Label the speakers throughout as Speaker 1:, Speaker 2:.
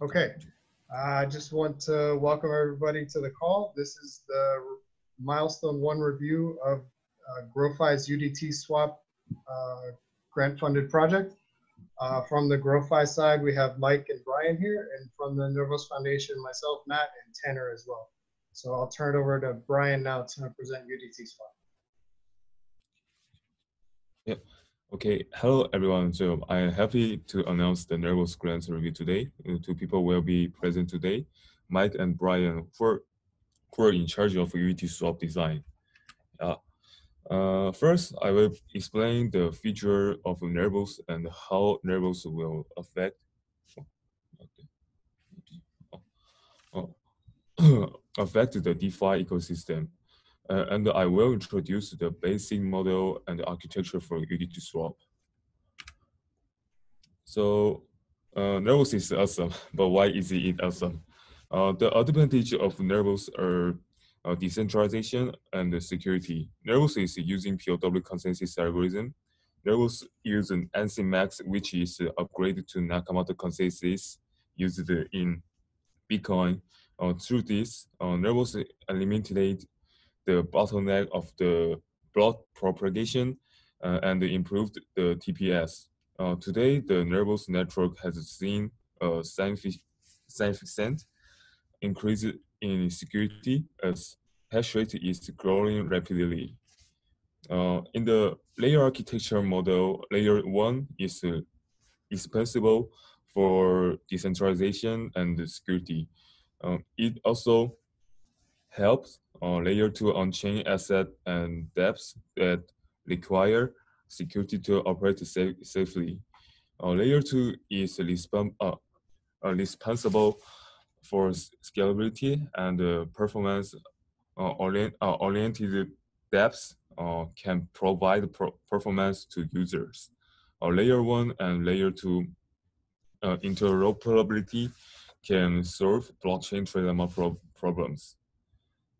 Speaker 1: Okay, I just want to welcome everybody to the call. This is the milestone one review of uh, GrowFi's UDT swap uh, grant funded project. Uh, from the GrowFi side, we have Mike and Brian here, and from the Nervos Foundation, myself, Matt, and Tanner as well. So I'll turn it over to Brian now to present UDT swap.
Speaker 2: Yep. Okay, hello everyone. So I'm happy to announce the Nervos grants review today. Uh, two people will be present today, Mike and Brian, who are, who are in charge of UDT swap design. Uh, uh, first, I will explain the feature of Nervos and how Nervos will affect affect the DeFi ecosystem. Uh, and I will introduce the basic model and architecture for UDT swap. So uh, Nervos is awesome, but why is it awesome? Uh, the advantage of Nervos are uh, decentralization and security. Nervos is using POW consensus algorithm. Nervos uses an NC-Max, which is upgraded to Nakamoto consensus used in Bitcoin. Uh, through this, uh, Nervos eliminate the bottleneck of the block propagation uh, and improved the TPS. Uh, today, the Nervos network has seen a significant increase in security as hash rate is growing rapidly. Uh, in the layer architecture model, layer one is uh, expensible for decentralization and security. Uh, it also helps uh, layer two on-chain asset and dApps that require security to operate safe, safely. Uh, layer two is uh, uh, responsible for scalability and uh, performance uh, orient uh, oriented dApps can provide pro performance to users. Layer one and layer two interoperability can solve blockchain trilemma pro problems.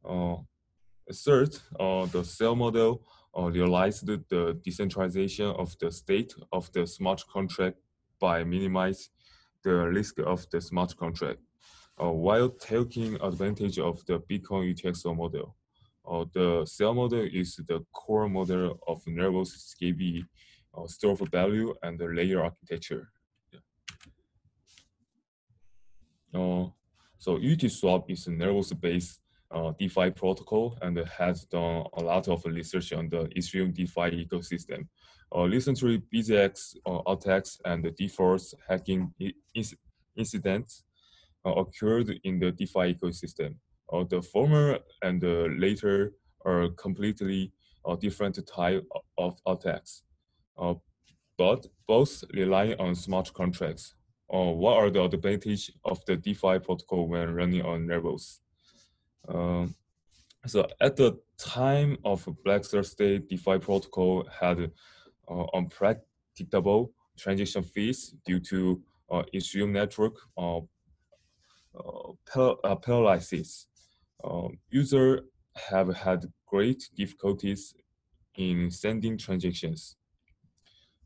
Speaker 2: Uh, third, uh, the cell model uh, realized the decentralization of the state of the smart contract by minimize the risk of the smart contract uh, while taking advantage of the Bitcoin UTXO model. Uh, the cell model is the core model of Nervos SCAB uh, store of value and the layer architecture. Yeah. Uh, so UTSwap is a Nervos-based uh, DeFi protocol and has done a lot of research on the Ethereum DeFi ecosystem. Uh, recently, BZX uh, attacks and the dForce hacking incidents uh, occurred in the DeFi ecosystem. Uh, the former and the later are completely uh, different type of attacks, uh, but both rely on smart contracts. Uh, what are the advantages of the DeFi protocol when running on Nervos? Um, so at the time of Black Thursday, DeFi protocol had uh, unpredictable transaction fees due to uh, Ethereum network uh, uh, uh paralysis. Um, users have had great difficulties in sending transactions.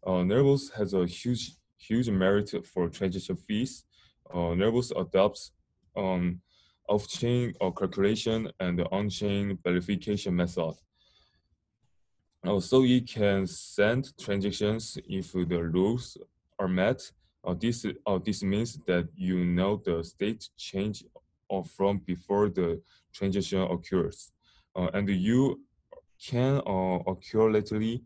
Speaker 2: Uh, Nervos has a huge, huge merit for transaction fees. Uh, Nervos adopts um, off-chain or calculation and on-chain verification method. Also, so you can send transactions if the rules are met. or this, uh, this means that you know the state change or from before the transaction occurs. Uh, and you can uh, accurately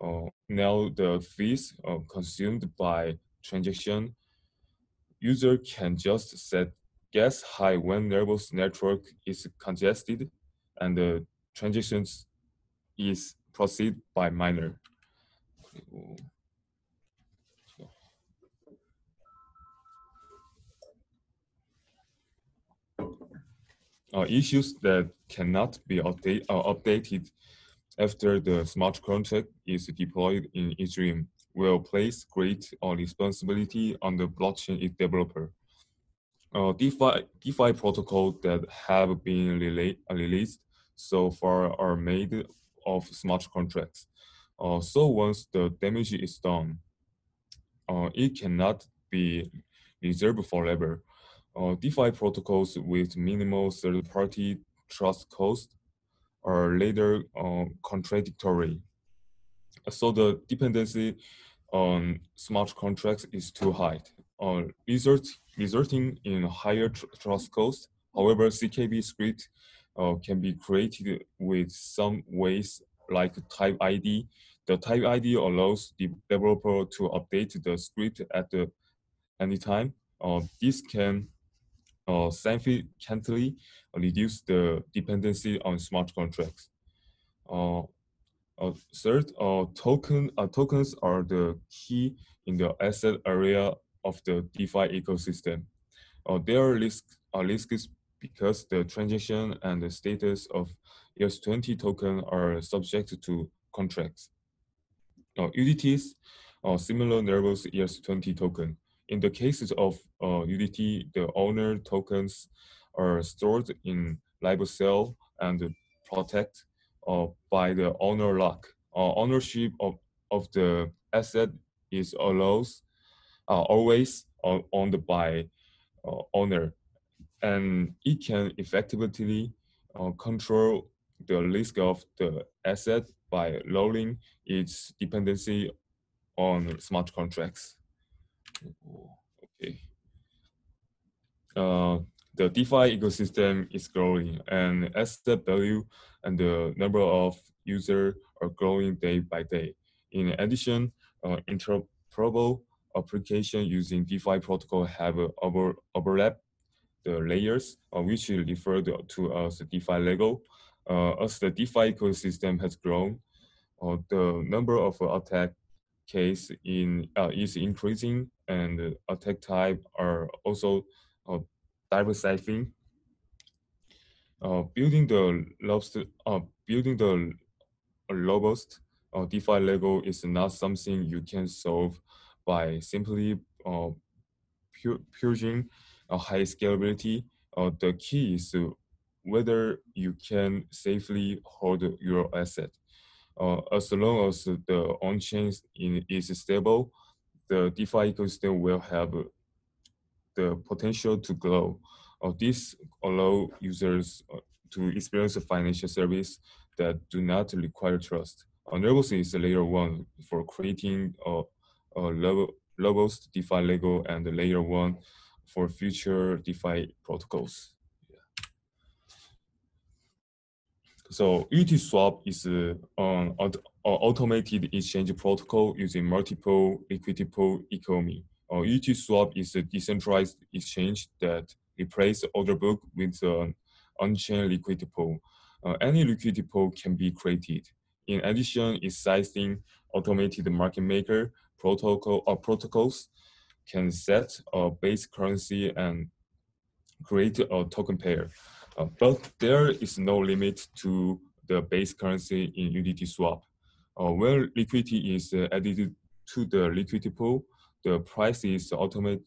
Speaker 2: uh, know the fees uh, consumed by transaction. User can just set gets high when Nervos network is congested and the transactions is proceed by miner. Uh, issues that cannot be update, uh, updated after the smart contract is deployed in Ethereum will place great uh, responsibility on the blockchain developer uh, DeFi, DeFi protocol that have been released so far are made of smart contracts. Uh, so once the damage is done, uh, it cannot be reserved forever. Uh, DeFi protocols with minimal third-party trust cost are later uh, contradictory. So the dependency on smart contracts is too high, uh, result, resulting in higher tr trust cost. However, CKB script uh, can be created with some ways like type ID. The type ID allows the developer to update the script at the any time. Uh, this can uh, significantly reduce the dependency on smart contracts. Uh, uh, third, uh, token uh, tokens are the key in the asset area of the DeFi ecosystem. Uh, there are risks, are risks because the transaction and the status of ERC20 token are subject to contracts. Now, UDTs are similar Nervos ERC20 token. In the cases of uh, UDT, the owner tokens are stored in LiberCell and protect uh, by the owner lock. Uh, ownership of, of the asset is allows uh, always owned by uh, owner and it can effectively uh, control the risk of the asset by lowering its dependency on smart contracts. Okay. Uh, the DeFi ecosystem is growing and asset value and the number of users are growing day by day. In addition, uh, interoperable application using DeFi protocol have over, overlap the layers, uh, which is referred to as DeFi Lego. Uh, as the DeFi ecosystem has grown, uh, the number of attack case in uh, is increasing and attack type are also uh, diversifying. Uh, building the lobster, uh, building the robust uh, DeFi Lego is not something you can solve by simply uh, purging a high scalability. Uh, the key is whether you can safely hold your asset. Uh, as long as the on-chain is stable, the DeFi ecosystem will have the potential to grow. Uh, this allow users uh, to experience a financial service that do not require trust. Uh, Nervos is layer one for creating a, a level, robust DeFi Lego and layer one for future DeFi protocols. So Uniswap is an automated exchange protocol using multiple liquidity pool economy. Uh, is a decentralized exchange that replaces order book with an on-chain liquidity pool. Uh, any liquidity pool can be created. In addition, it's sizing automated market maker protocol or protocols can set a base currency and create a token pair. Uh, but there is no limit to the base currency in UDT swap. Uh, when liquidity is uh, added to the liquidity pool, the price is automate,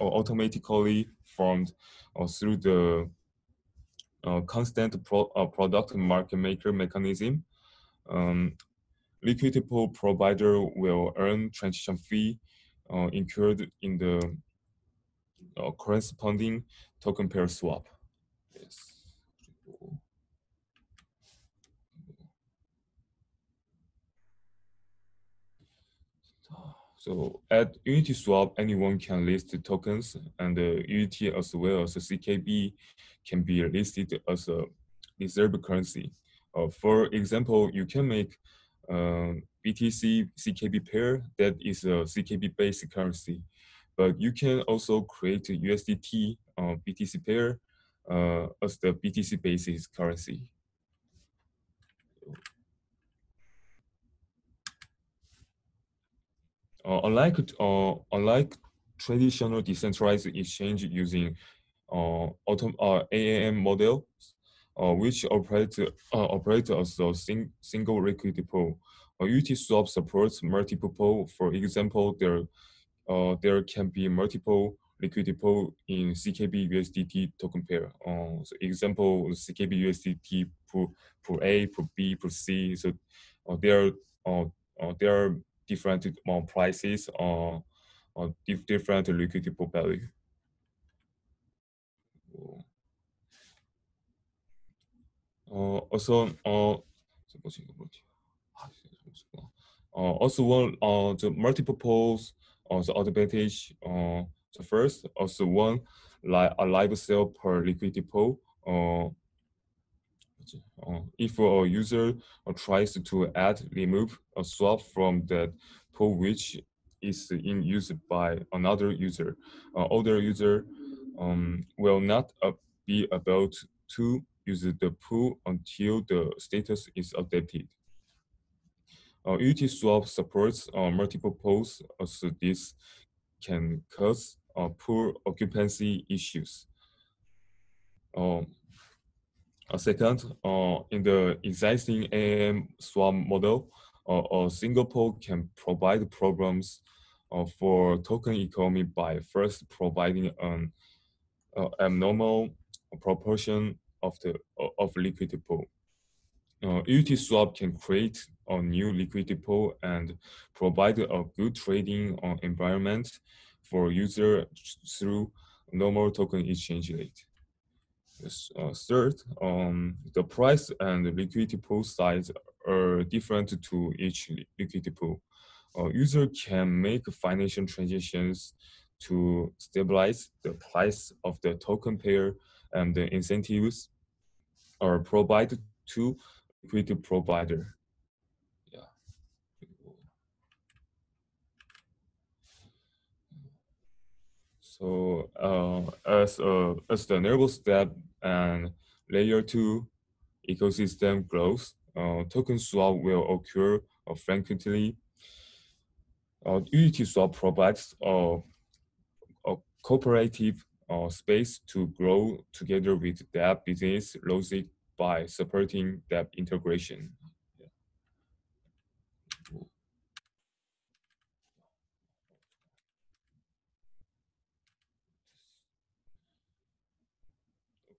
Speaker 2: uh, automatically formed uh, through the uh, constant pro, product market maker mechanism. Um, liquidity pool provider will earn transition fee uh, incurred in the uh, corresponding token pair swap. So at UDT swap, anyone can list the tokens and uh, the UDT as well as the CKB can be listed as a reserve currency. Uh, for example, you can make uh, BTC CKB pair that is a CKB based currency, but you can also create a USDT uh, BTC pair uh, as the BTC basis currency. Uh, unlike uh, unlike traditional decentralized exchange using uh, uh, AMM model, which operate uh, operate as a sing single liquidity pool, uh, UDT swap supports multiple pool. For example, there uh, there can be multiple liquidity pool in CKB USDT token pair. Uh, so example, CKB USDT pool, pool A, pool B, pool C. So uh, there, uh, uh, there are different uh, prices uh, uh, dif different liquidity pool value. Also, also one uh, the multiple poles uh, the advantage uh, the first also one like a live cell per liquidity pool uh, if a user tries to add remove a swap from that pool which is in use by another user. Uh, other user um, will not be able to use the pool until the status is updated uh, UT swap supports uh, multiple pools, so this can cause uh, poor occupancy issues. Um, second, uh, in the existing AMM swap model, uh, a single pool can provide programs uh, for token economy by first providing an uh, abnormal proportion of the of liquidity pool. Uh, UT swap can create a new liquidity pool and provide a good trading uh, environment for user through normal token exchange rate. Uh, third, um, the price and liquidity pool size are different to each liquidity pool. Uh, user can make financial transactions to stabilize the price of the token pair and the incentives are provided to liquidity provider. Yeah. So uh, as uh, as the Nervos step and layer two ecosystem grows, uh, token swap will occur frequently. Uh, UDT swap provides uh, a cooperative uh, space to grow together with that business logic by supporting that integration.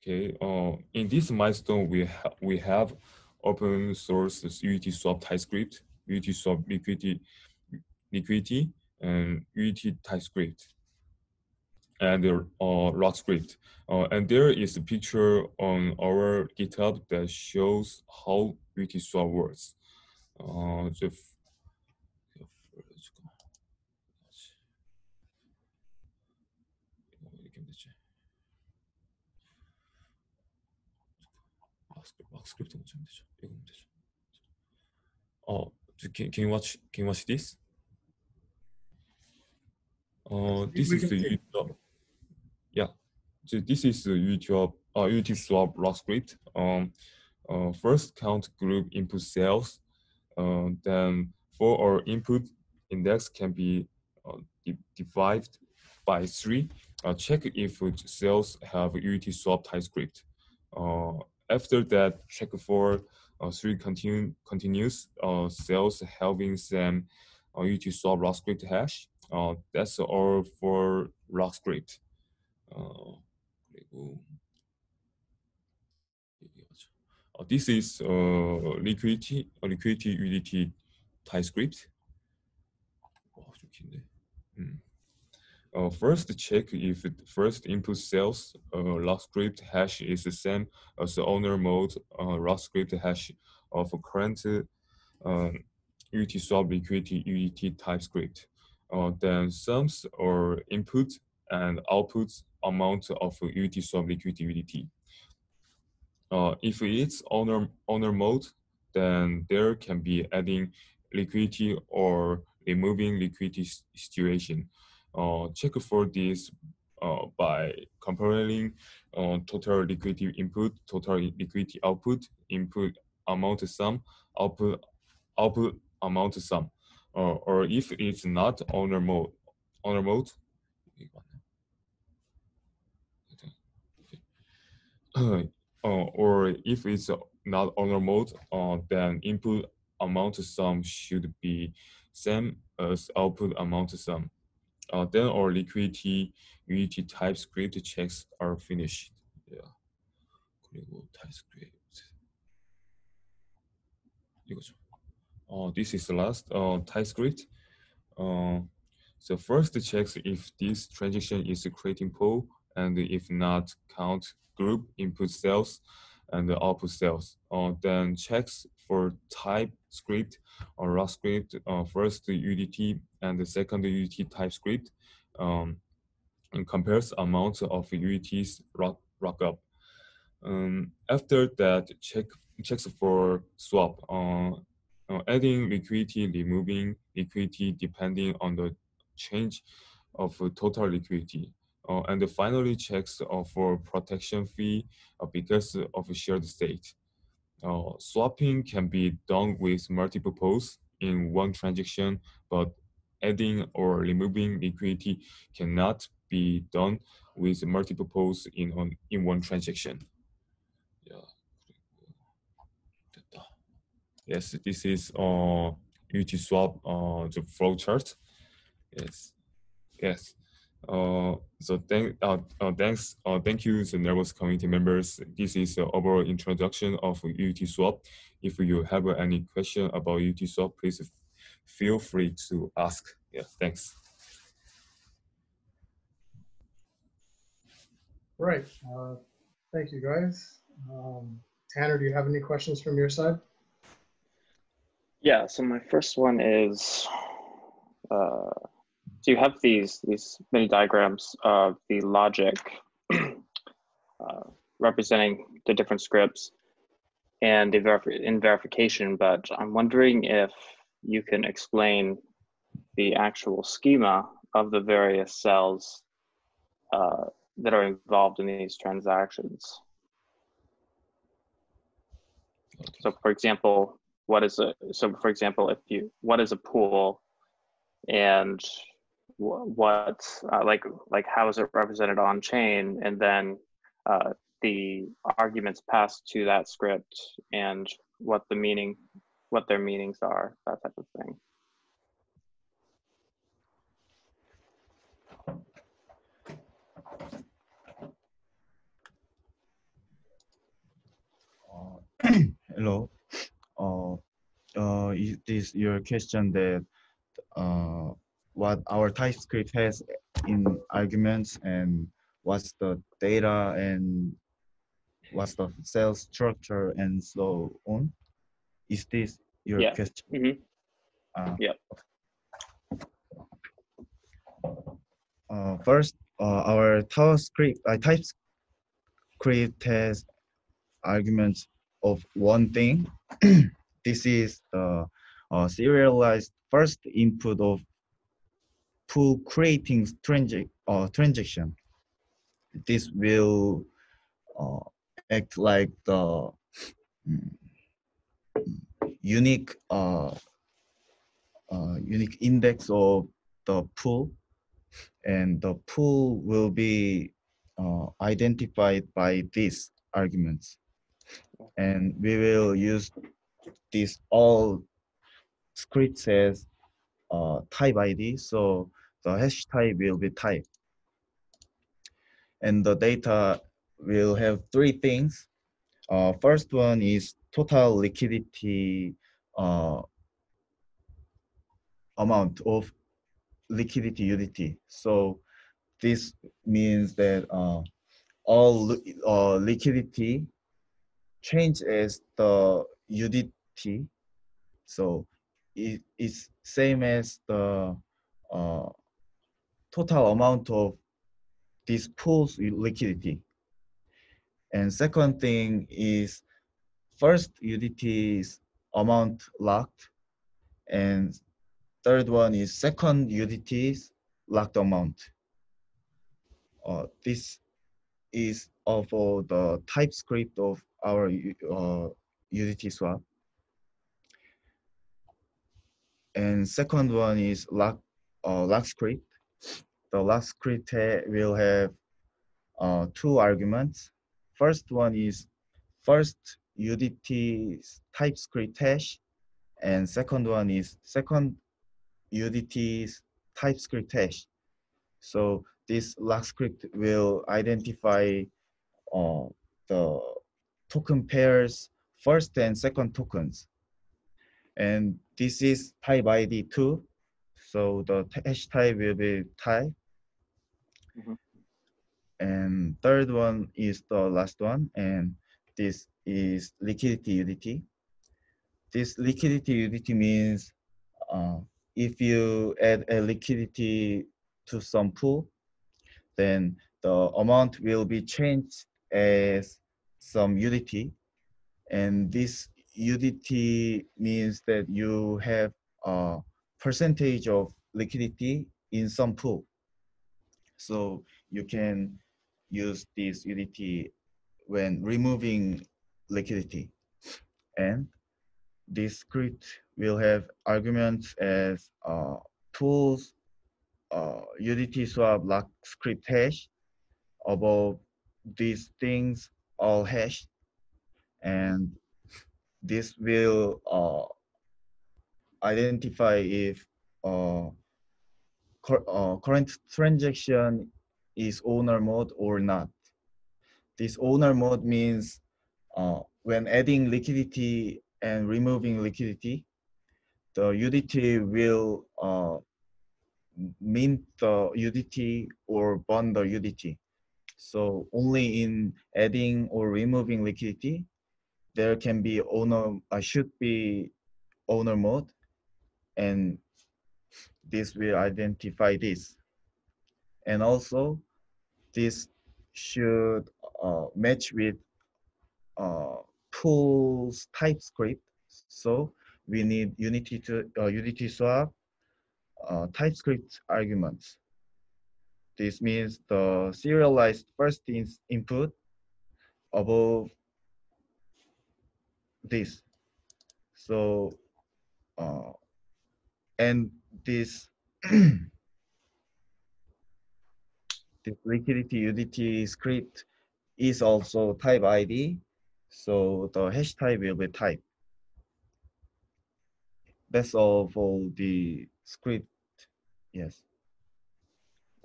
Speaker 2: Okay, uh, in this milestone, we, ha we have open source UDT swap TypeScript, UDT swap liquidity, liquidity, and UET TypeScript, and uh, lock script. Uh, and there is a picture on our GitHub that shows how UDT swap works. Uh, the Oh, uh, can, can you watch? Can you watch this? Uh, this is the. Take. Yeah, so this is the YouTube. Uh, UDT swap lock script. Um, uh, first count group input cells. Uh, then for our input index can be uh, divided by three. Uh, check if cells have UT swap TypeScript. Uh, after that, check for uh, three continue, continuous cells having some uh, UT swap lock script hash. That's all for lock script Uh, uh, this is uh, liquidity, uh, liquidity UDT TypeScript. 와, 좀 긴데. 음. Uh, first, check if the first input cells uh, rock script hash is the same as the owner mode uh, rock script hash of current uh, UET swap liquidity UET TypeScript. Uh, then sums or input and output amount of UDT swap liquidity UDT. Uh, if it's owner owner mode, then there can be adding liquidity or removing liquidity situation uh, check for this uh, by comparing uh, total liquidity input, total liquidity output, input amount sum, output output amount sum, uh, or if it's not owner mode, owner mode. uh, Uh, or if it's uh, not owner mode, uh, then input amount sum should be same as output amount sum. Uh, then our liquidity UDT TypeScript checks are finished. Yeah. TypeScript. Uh, this is the last uh, TypeScript. Uh, so first checks if this transaction is creating pool and if not count group input cells and the output cells. Uh, then checks for type script or raw script, uh, first UDT and the second UDT TypeScript, um, and compares amount of UDTs rock, rock up. Um, after that, check checks for swap, uh, uh, adding liquidity, removing liquidity depending on the change of total liquidity. Uh, and finally checks uh, for protection fee uh, because of shared state. Uh, swapping can be done with multiple pools in one transaction, but adding or removing liquidity cannot be done with multiple pools in, on, in one transaction. Yeah. Yes, this is uh, UT swap uh, the flow chart. Yes, yes. Uh, so thank, uh, uh, thanks, uh, thank you to Nervos community members. This is the overall introduction of UT Swap. If you have any question about UT Swap, please feel free to ask. Yeah, thanks.
Speaker 1: Right. Uh, thank you, guys. Um, Tanner, do you have any questions from your side?
Speaker 3: Yeah. So my first one is. Uh, so you have these these many diagrams of the logic uh, representing the different scripts and the verif in verification, but I'm wondering if you can explain the actual schema of the various cells uh, that are involved in these transactions. So for example, what is a, so for example, if you, what is a pool and what uh, like like how is it represented on chain? And then uh, the arguments passed to that script and what the meaning what their meanings are that type of thing.
Speaker 4: Uh, hello. Uh, uh, is this your question that uh, what our TypeScript has in arguments and what's the data and what's the cell structure and so on. Is this your
Speaker 3: yeah.
Speaker 4: question?
Speaker 3: Mm -hmm.
Speaker 4: Uh,
Speaker 3: yeah.
Speaker 4: Uh, first, uh, our TypeScript, uh, TypeScript has arguments of one thing. this is the uh, serialized first input of to creating transac uh, transaction. This will uh, act like the um, unique uh, uh, unique index of the pool, and the pool will be uh, identified by these arguments, and we will use this all scripts as uh, type ID. So the hash type will be type. And the data will have three things. Uh, first one is total liquidity uh, amount of liquidity UDT. So this means that uh, all uh, liquidity change as the UDT. So it, it's same as the uh, total amount of this pool's liquidity. And second thing is first UDT's amount locked and third one is second UDT's locked amount. Uh, this is of the TypeScript of our uh, UDT swap. And second one is lock, uh, lock script the last script will have uh, two arguments. First one is first UDT TypeScript hash, and second one is second UDT TypeScript hash. So this last script will identify uh, the token pairs first and second tokens. And this is type ID 2. So the hash type will be type.
Speaker 3: Mhm.
Speaker 4: And third one is the last one, and this is liquidity UDT. This liquidity UDT means uh, if you add a liquidity to some pool, then the amount will be changed as some UDT. And this UDT means that you have a percentage of liquidity in some pool. So you can use this UDT when removing liquidity. And this script will have arguments as uh, tools, uh, UDT swap lock script hash, above these things all hash, and this will uh, identify if uh, uh, current transaction is owner mode or not. This owner mode means uh, when adding liquidity and removing liquidity, the UDT will uh, mint the UDT or burn the UDT. So only in adding or removing liquidity, there can be owner, uh, should be owner mode, and this will identify this. And also, this should uh, match with uh, pools TypeScript. So we need Unity to uh, UDT swap uh, TypeScript arguments. This means the serialized first in input above this. So, uh, and this this liquidity UDT script is also type ID. So the hash type will be type. That's all for the script. Yes.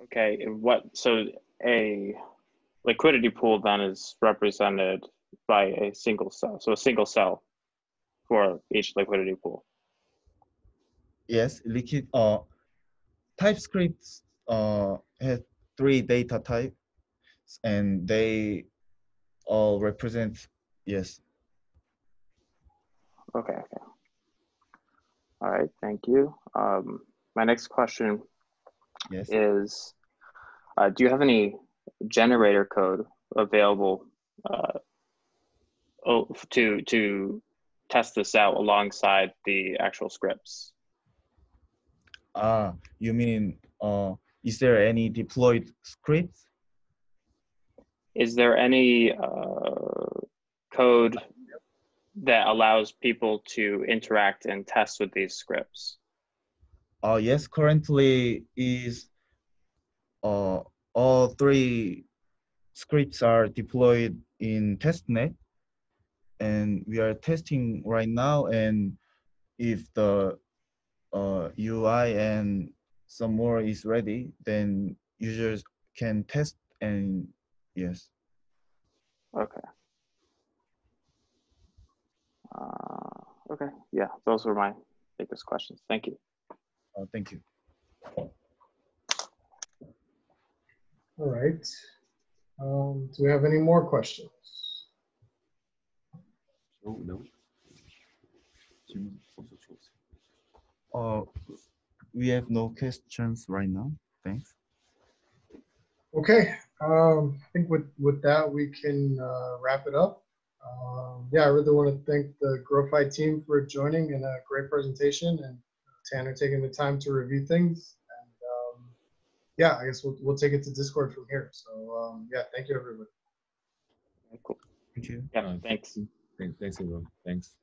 Speaker 3: Okay, and what, so a liquidity pool then is represented by a single cell, so a single cell for each liquidity pool.
Speaker 4: Yes, liquid uh TypeScript uh has three data types and they all represent yes.
Speaker 3: Okay, okay. All right, thank you. Um, my next question
Speaker 4: Yes.
Speaker 3: is, uh, do you have any generator code available uh, oh, to to test this out alongside the actual scripts?
Speaker 4: Ah, you mean uh is there any deployed scripts?
Speaker 3: Is there any uh, code that allows people to interact and test with these scripts?
Speaker 4: Uh yes, currently is uh all three scripts are deployed in testnet and we are testing right now and if the uh, UI and some more is ready then users can test and yes
Speaker 3: Okay. Uh, okay, yeah, those were my biggest questions. Thank you.
Speaker 4: uh, thank you
Speaker 1: All right. Um, do we have any more questions?
Speaker 2: Oh, no.
Speaker 4: Uh, we have no questions right now. Thanks.
Speaker 1: Okay. Um, I think with, with that, we can uh, wrap it up. Um, yeah, I really want to thank the GrowFi team for joining and a great presentation and uh, Tanner taking the time to review things. And um, yeah, I guess we'll, we'll take it to Discord from here. So um, yeah, thank you, everyone.
Speaker 3: Cool.
Speaker 4: Thank you.
Speaker 3: Yeah.
Speaker 2: Thanks, thanks everyone. Thanks.